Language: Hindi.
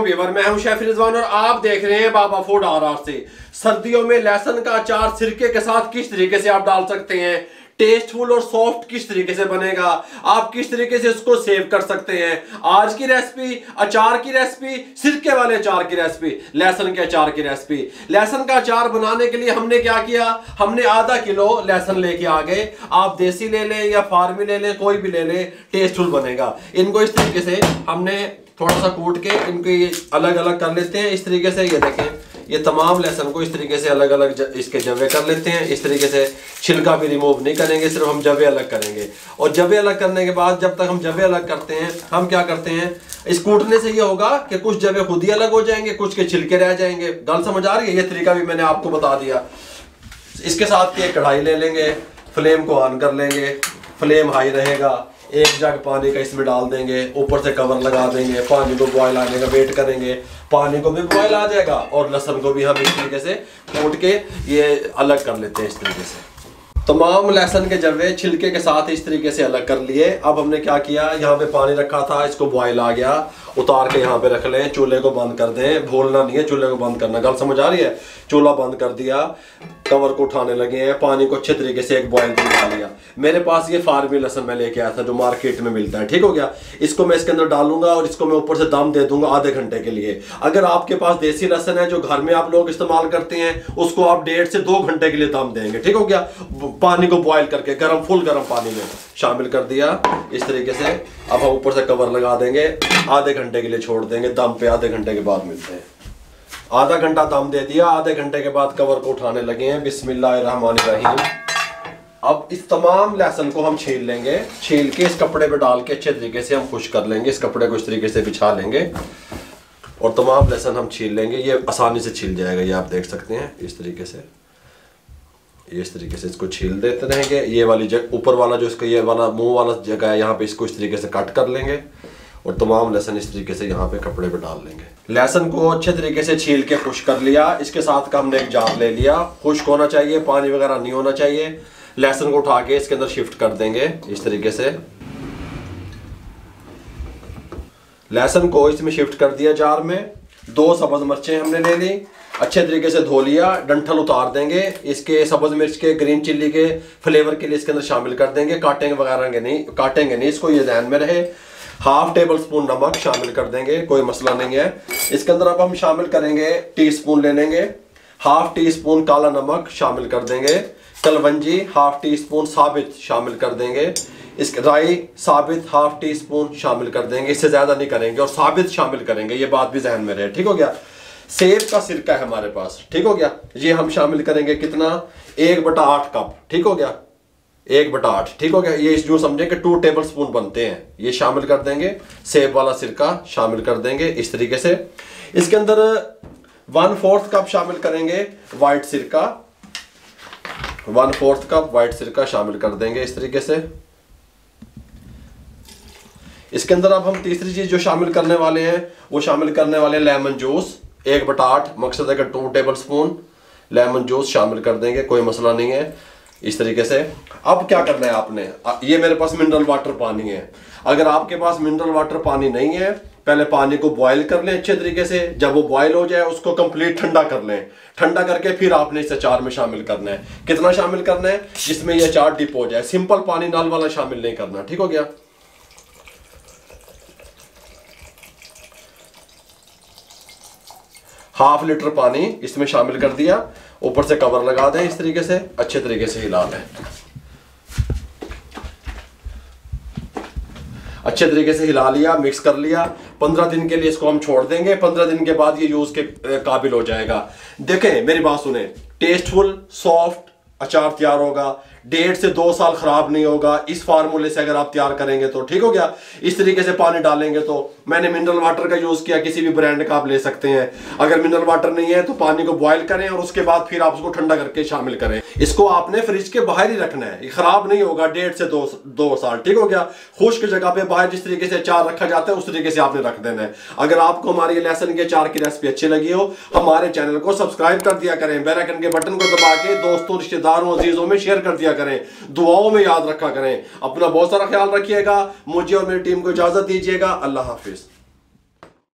वीवर मैं हूँ शेफ रिजवान और आप देख रहे हैं बाबा फ़ूड आर आर से। सर्दियों में लहसन का अचार सिरके के साथ किस तरीके से आप डाल सकते हैं? टेस्टफुल और सॉफ्ट किस तरीके से बनेगा? आप किस तरीके से इसको सेव कर सकते हैं? आज की रेसिपी अचार की रेसिपी सिरके वाले अचार की रेसिपी लहसन के अचार की रेसिपी लहसन का अचार बनाने के लिए हमने क्या किया? हमने आधा किलो लहसन लेके आ गए। आप देसी ले लें या फार्मी ले लें, कोई भी ले लें, टेस्टफुल बनेगा। इनको इस तरीके से हमने थोड़ा सा कूट के इनको ये अलग अलग कर लेते हैं। इस तरीके से ये देखें। ये तमाम लेसन को इस तरीके से अलग अलग इसके जवे कर लेते हैं। इस तरीके से छिलका भी रिमूव नहीं करेंगे, सिर्फ़ हम जवे अलग करेंगे। और जवे अलग करने के बाद जब तक हम जवे अलग करते हैं, हम क्या करते हैं? इस कूटने से ये होगा कि कुछ जवे खुद ही अलग हो जाएँगे, कुछ के छिलके रह जाएँगे। गल समझ आ रही है? ये तरीका भी मैंने आपको बता दिया। इसके साथ एक कढ़ाई ले लेंगे, फ्लेम को ऑन कर लेंगे, फ्लेम हाई रहेगा। एक जग पानी का इसमें डाल देंगे, ऊपर से कवर लगा देंगे, पानी को बॉयल आने का वेट करेंगे। पानी को भी बॉयल आ जाएगा और लहसन को भी हम इस तरीके से कूट के ये अलग कर लेते हैं इस तरीके से। तमाम लहसन के जवे छिलके के साथ इस तरीके से अलग कर लिए। अब हमने क्या किया? यहाँ पे पानी रखा था, इसको बॉयल आ गया। उतार के यहाँ पे रख लें, चूल्हे को बंद कर दें, भूलना नहीं है, चूल्हे को बंद करना। गल समझ आ रही है? चूल्हा बंद कर दिया, कवर को उठाने लगे हैं, पानी को अच्छे तरीके से एक बॉयल दिलवा लिया। मेरे पास ये फार्मी लहसन मैं लेके आया था, जो मार्केट में मिलता है, ठीक हो गया? इसको मैं इसके अंदर डालूँगा और इसको मैं ऊपर से दम दे दूँगा आधे घंटे के लिए। अगर आपके पास देसी लहसन है, जो घर में आप लोग इस्तेमाल करते हैं, उसको आप डेढ़ से दो घंटे के लिए दम देंगे, ठीक हो गया? पानी को बॉयल करके, गर्म फुल गर्म पानी में शामिल कर दिया। इस तरीके से अब हम ऊपर से कवर लगा देंगे, आधे घंटे के लिए छोड़ देंगे, दम पे आधे घंटे के बाद मिलते हैं। आधा घंटा दम दे दिया, आधे घंटे के बाद कवर को उठाने लगे हैं, बिस्मिल्लाहिर्रहमानिर्रहीम। अब इस तमाम लहसन को हम छील लेंगे, छील के इस कपड़े पे डाल के अच्छे तरीके से हम खुश कर लेंगे, इस कपड़े को इस तरीके से बिछा लेंगे। और तमाम लहसन हम छील लेंगे, ये आसानी से छील जाएगा, ये आप देख सकते हैं इस तरीके से। इस तरीके से इसको छील देते रहेंगे। ये वाली जगह ऊपर वाला जो इसका ये वाला मुँह वाला जगह है, यहाँ पे इसको इस तरीके से कट कर लेंगे और तमाम लहसन इस तरीके से यहाँ पे कपड़े पे डाल लेंगे। लहसन को अच्छे तरीके से छील के खुश कर लिया। इसके साथ का हमने एक जार ले लिया। खुश्क होना चाहिए, पानी वगैरह नहीं होना चाहिए। लहसन को उठा के इसके अंदर शिफ्ट कर देंगे इस तरीके से। लहसन को इसमें शिफ्ट कर दिया जार में। दो सब्ज मिर्चें हमने ले ली। अच्छे तरीके से धो लिया, डंठल उतार देंगे। इसके सब्ज मिर्च के, ग्रीन चिल्ली के फ्लेवर के लिए इसके अंदर शामिल कर देंगे। काटेंगे वगैरह के नहीं, काटेंगे नहीं, इसको ये ध्यान में रहे। हाफ़ टेबल स्पून नमक शामिल कर देंगे, कोई मसला नहीं है। इसके अंदर अब हम शामिल करेंगे टी स्पून ले लेंगे। हाफ़ टी स्पून काला नमक शामिल कर देंगे। कलवंजी हाफ़ टी स्पून साबित शामिल कर देंगे। इस राई साबित हाफ़ टी स्पून शामिल कर देंगे। इससे ज़्यादा नहीं करेंगे और साबित शामिल करेंगे, ये बात भी जहन में रहे। ठीक हो गया? सेब का सिरका है हमारे पास। ठीक हो गया? ये हम शामिल करेंगे कितना? एक बटा आठ कप। ठीक हो गया? एक बटा आठ। ठीक हो गया? ये जो समझे कि टू टेबल स्पून बनते हैं। ये शामिल कर देंगे। सेब वाला सिरका शामिल कर देंगे इस तरीके से। इसके अंदर वन फोर्थ कप शामिल करेंगे वाइट सिरका वन फोर्थ कप वाइट सिरका शामिल कर देंगे इस तरीके से। इसके अंदर अब हम तीसरी चीज़ जो शामिल करने वाले हैं, वो शामिल करने वाले हैं लेमन जूस एक बटा आठ मकसद है कि two tablespoon lemon juice शामिल कर देंगे, कोई मसला नहीं है इस तरीके से। अब क्या करना है आपने? ये मेरे पास मिनरल वाटर पानी है। अगर आपके पास मिनरल वाटर पानी नहीं है, पहले पानी को बॉयल कर लें अच्छे तरीके से। जब वो बॉयल हो जाए, उसको कंप्लीट ठंडा कर लें। ठंडा करके फिर आपने इसे अचार में शामिल करना है। कितना शामिल करना है? जिसमें ये अचार डिप हो। जाए सिंपल पानी नल वाला शामिल नहीं करना। ठीक हो गया? हाफ़ लीटर पानी इसमें शामिल कर दिया। ऊपर से कवर लगा दें इस तरीके से, अच्छे तरीके से हिला लें अच्छे तरीके से हिला लिया मिक्स कर लिया। पंद्रह दिन के लिए इसको हम छोड़ देंगे। पंद्रह दिन के बाद ये यूज़ के काबिल हो जाएगा। देखें, मेरी बात सुने। टेस्टफुल सॉफ्ट अचार तैयार होगा। डेढ़ से दो साल खराब नहीं होगा। इस फार्मूले से अगर आप तैयार करेंगे तो ठीक हो गया। इस तरीके से पानी डालेंगे तो मैंने मिनरल वाटर का यूज़ किया, किसी भी ब्रांड का आप ले सकते हैं। अगर मिनरल वाटर नहीं है तो पानी को बॉयल करें और उसके बाद फिर आप उसको ठंडा करके शामिल करें। इसको आपने फ्रिज के बाहर ही रखना है। खराब नहीं होगा, डेढ़ से दो दो साल, ठीक हो गया। खुश्क जगह पे बाहर जिस तरीके से चार रखा जाता है, उस तरीके से आपने रख देना है। अगर आपको हमारी लहसन के चार की रेसिपी अच्छी लगी हो, हमारे चैनल को सब्सक्राइब कर दिया करें। बेलाइकन के बटन को दबा के दोस्तों, रिश्तेदारों, अजीजों में शेयर कर दिया करें, दुआओं में याद रखा करें। अपना बहुत सारा ख्याल रखिएगा, मुझे और मेरी टीम को इजाज़त दीजिएगा। अल्लाह हाफिज़।